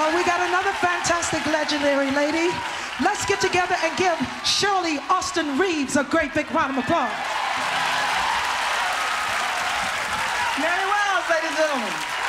Well, we got another fantastic legendary lady. Let's get together and give Shirley Alston Reeves a great big round of applause. Mary Wells, ladies and gentlemen.